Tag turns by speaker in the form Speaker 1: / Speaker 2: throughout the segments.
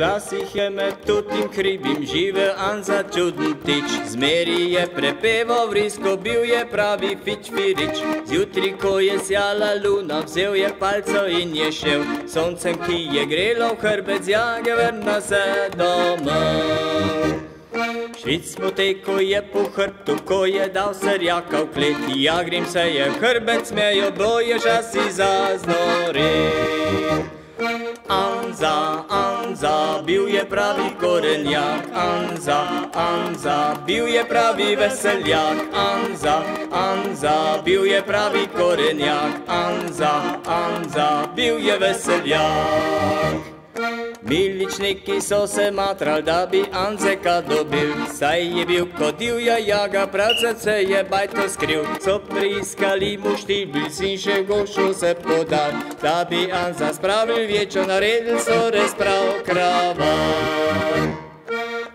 Speaker 1: Včasih je med tutim hribim živel Anza čuden tič, zmeri je prepeval vrisko, bil je pravi fič firič. Zjutri, ko je sjala luna, vzel je palco in je šel, soncem, ki je grelo v hrbet, zjage vrna se domov. Švic smo te, ko je po hrbtu, ko je dal srjaka v kleti, jagrim se je hrbet smejo, boje žasi zaznori. Anza, Anza, bil je pravi korenjak, Anza, Anza, bil je pravi veseljak, Anza, Anza, bil je pravi korenjak, Anza, Anza, bil je veseljak. Miličniki so se matral, da bi Anzeka dobil, saj je bil kot divja jaga, pravce se je bajto skril. So preiskali mu štibil, sin še gošo se podal, da bi Anza spravil vječo, naredil so res prav kravar.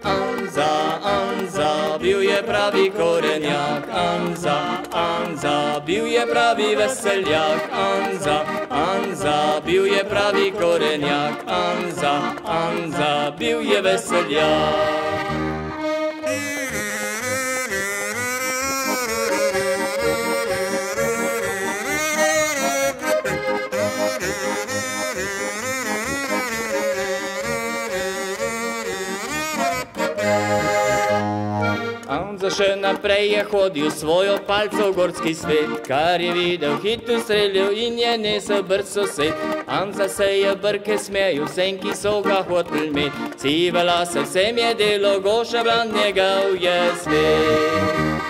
Speaker 1: Anza, Anza, bil je pravi korenjak, Anza, Anza, bil je pravi veseljak, Anza, Anza, bil je pravi korenjak, Anza, Anza, bil je veseljak. Anza še naprej je hodil svojo palco v gorski svet, kar je videl, hitro streljal in je nesel brd sosed. Anza se je brke smejil, vsem, ki so ga hotel met, sive lase vsem je delo, goša bran njegov je svet.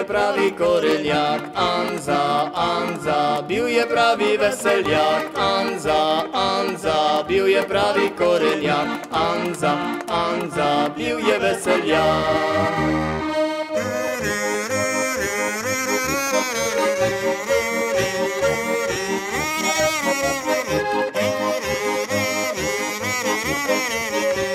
Speaker 1: je pravý koreliak, Anza, Anza, bił je prawi Anza, Anza, bił je prawi Anza, Anza, bił je.